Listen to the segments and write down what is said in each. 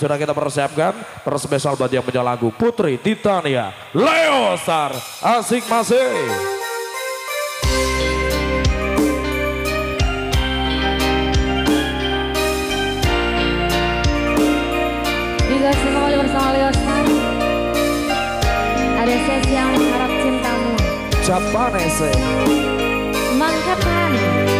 Sudah kita persiapkan perspesial buat yang punya lagu Putri Titania Leo Star Asik masih. Ada sesi yang harap cintamu. Japanese. Manhattan SHD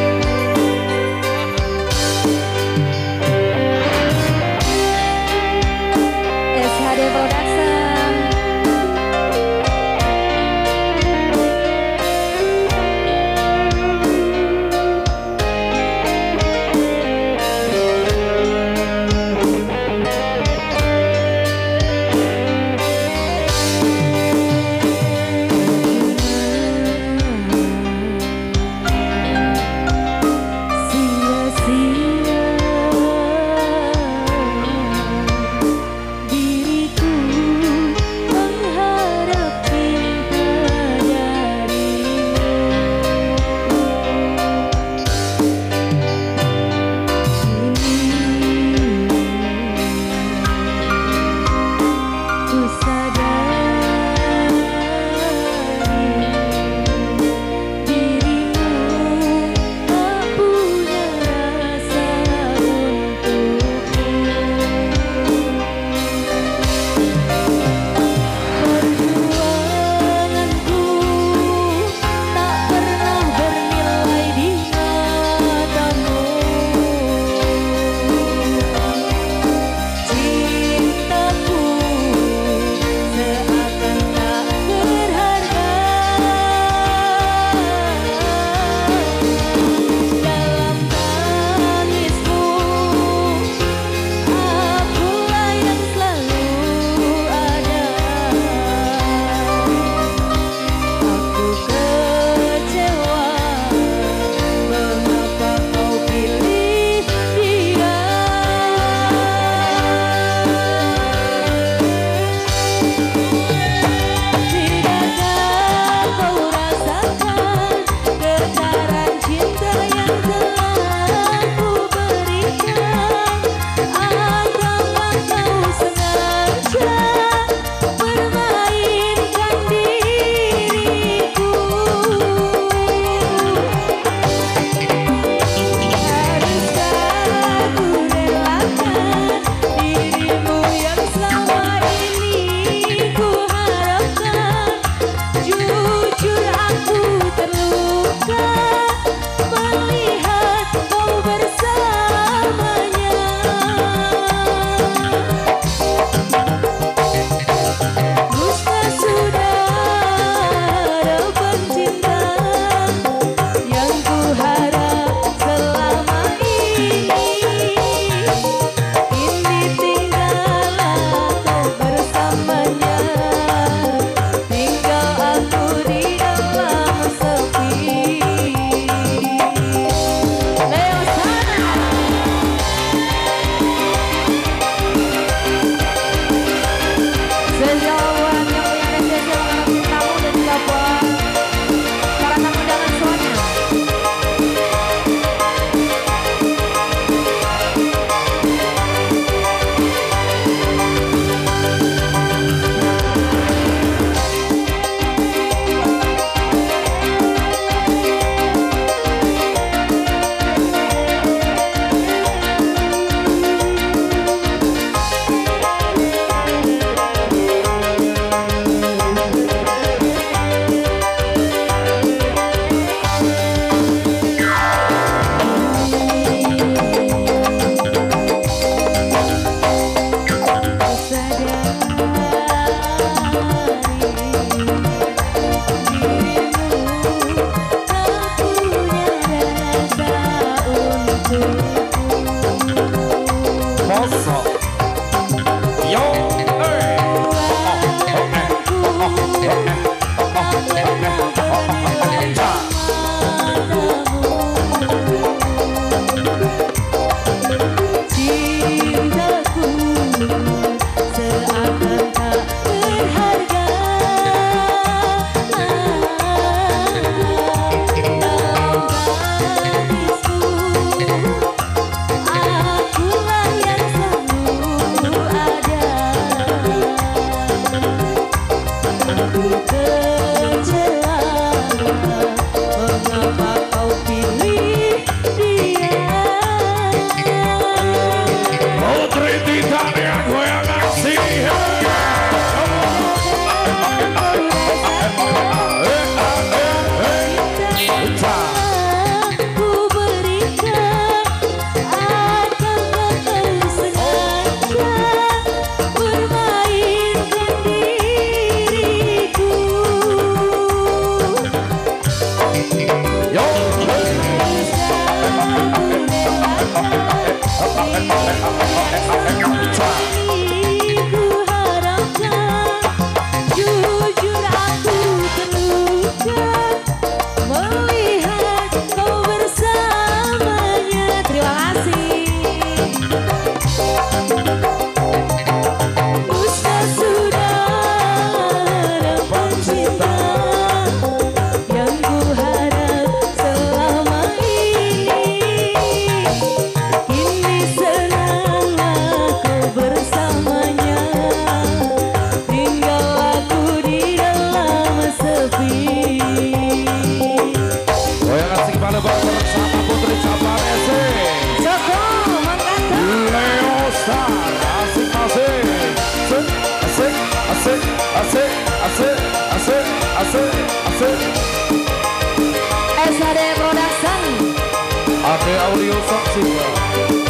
Ade Audio your Singer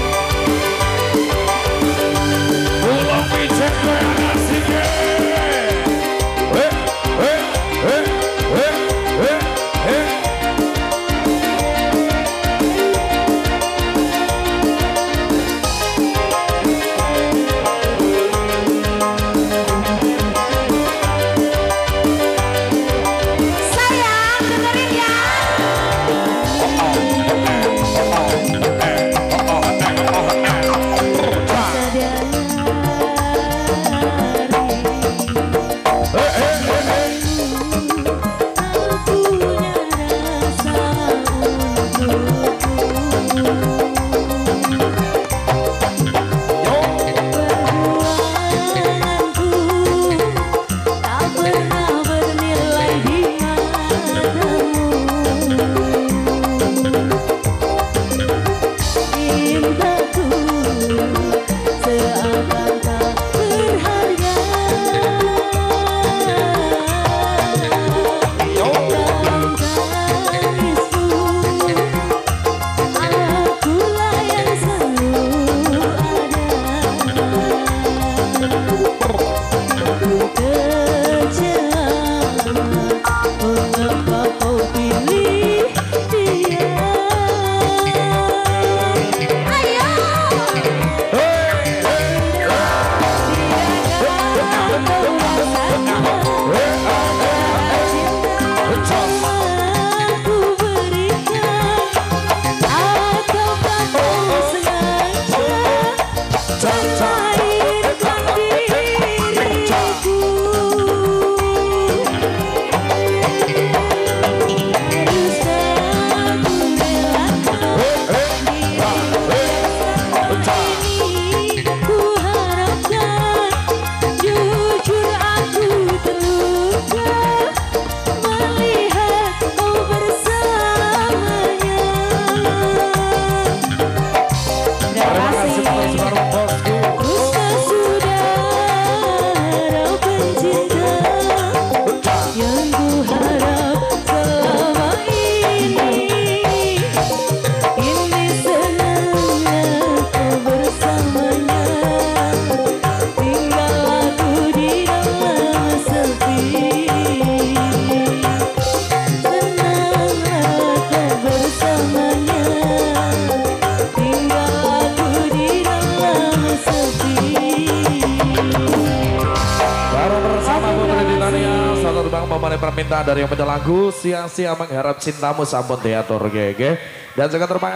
permintaan dari yang peminta lagu siang-siang mengharap cintamu sampun teater gege. Dan juga terima.